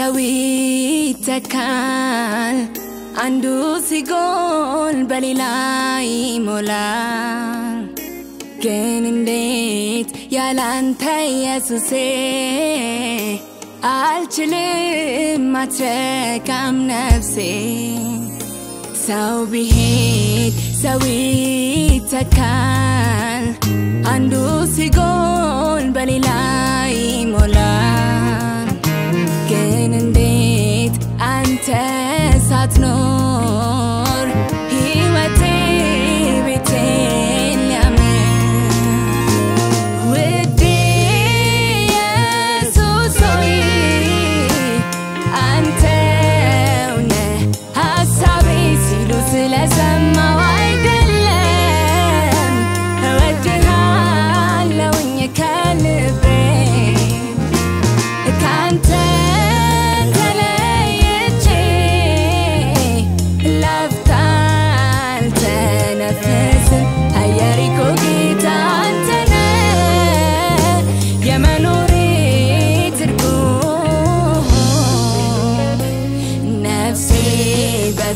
ሰው ይተካል፣ አንዱ ሲጎል በሌላ ይሞላል። ግን እንዴት ያላንተ ኢየሱሴ አልችልም አትረካም ነፍሴ ሰው ቢሄድ ሰው ይተካል፣ አንዱ ሲጎል በሌላ no.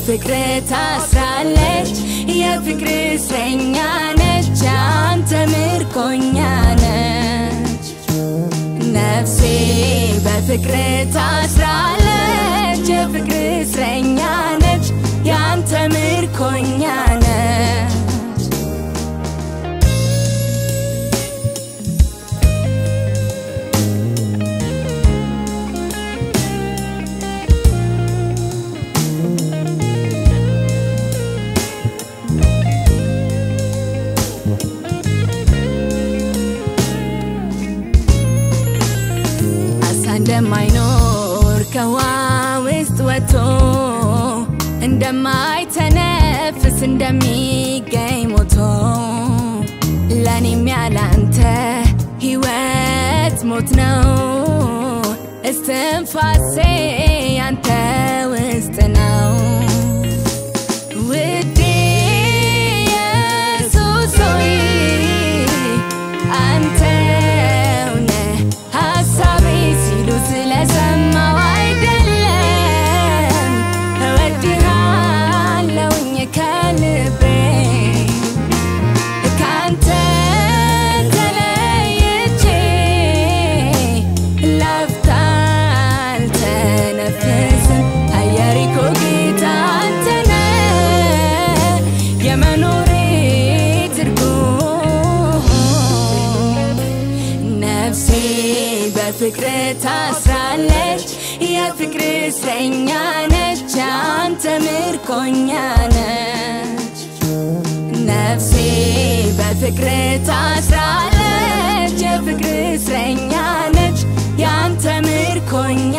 በፍቅር ታስራለች፣ የፍቅር እስረኛ ነች፣ አንተ ምርኮኛ ነች። ነፍሴ በፍቅር ታስራለች፣ የፍቅር እስረኛ ነች፣ የአንተ ምርኮኛ ነች። እንደማይኖር ውስጥ ወጥቶ እንደማይተነፍስ እንደሚገኝ ሞቶ ለእኔም ያላንተ ሕይወት ሞት ነው። እስትንፋሴ ያንተ በፍቅር ታስራለች፣ የፍቅር እስረኛ ነች፣ አንተ ምርኮኛ ነች። ነፍሴ በፍቅር ታስራለች፣ የፍቅር እስረኛ ነች፣ ያንተ ምርኮኛ